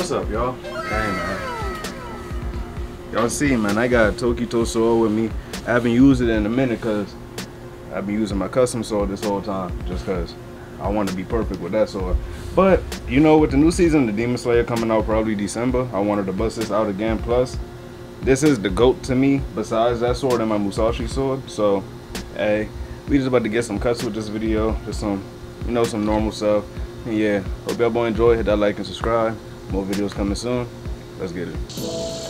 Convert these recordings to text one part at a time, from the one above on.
What's up, y'all? Hey, man. Y'all see, man, I got Tokito saw with me. I haven't used it in a minute because I've been using my custom saw this whole time just because I want to be perfect with that saw. But, you know, with the new season, the Demon Slayer coming out probably December, I wanted to bust this out again. Plus, this is the GOAT to me besides that sword and my Musashi sword. So, hey, we just about to get some cuts with this video. Just some, you know, some normal stuff. And yeah, hope y'all boy enjoy. Hit that like and subscribe. More videos coming soon. Let's get it.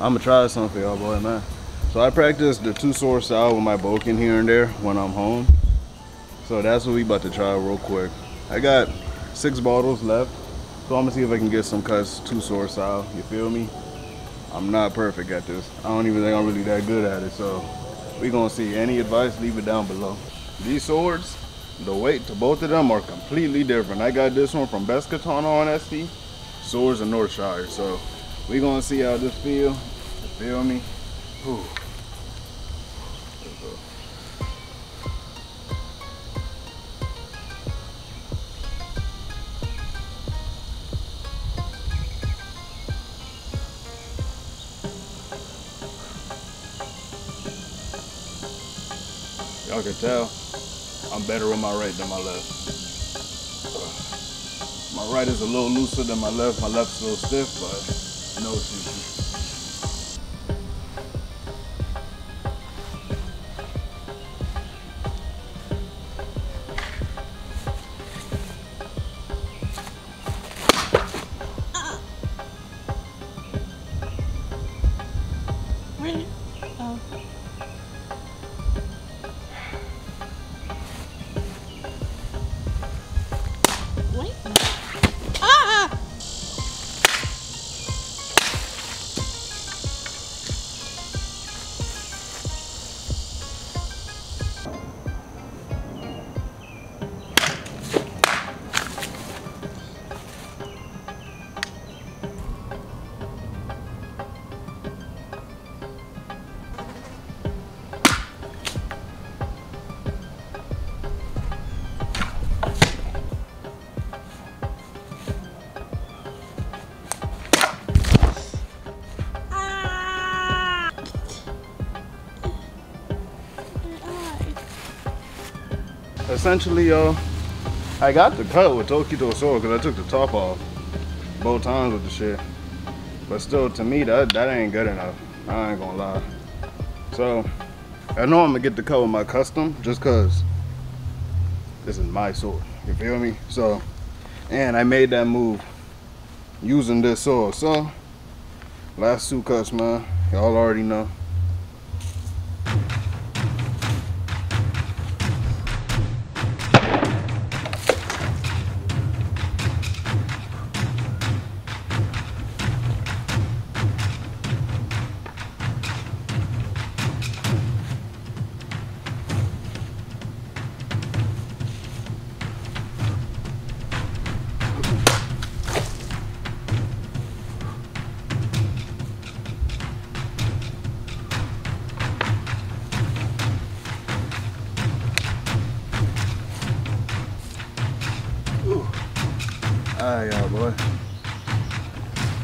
I'm gonna try something for y'all boy man. So I practice the two sword style with my bokken here and there when I'm home. So that's what we about to try real quick. I got six bottles left. So I'm gonna see if I can get some cuts two sword style. You feel me? I'm not perfect at this. I don't even think I'm really that good at it. So we gonna see. Any advice, leave it down below. These swords, the weight to both of them are completely different. I got this one from Best Katana on SD. Swords in Northshire. So we gonna see how this feel Feel me? Ooh. Y'all can tell I'm better with my right than my left. My right is a little looser than my left. My left's a little stiff, but no excuse. Oh. Essentially, y'all, I got the cut with Tokito sword because I took the top off both times with the shit. But still, to me, that, that ain't good enough. I ain't gonna lie. So, I know I'm gonna get the cut with my custom just because this is my sword. You feel me? So, and I made that move using this sword. So, last two cuts, man. Y'all already know. Ah, yeah, boy.